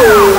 Woo!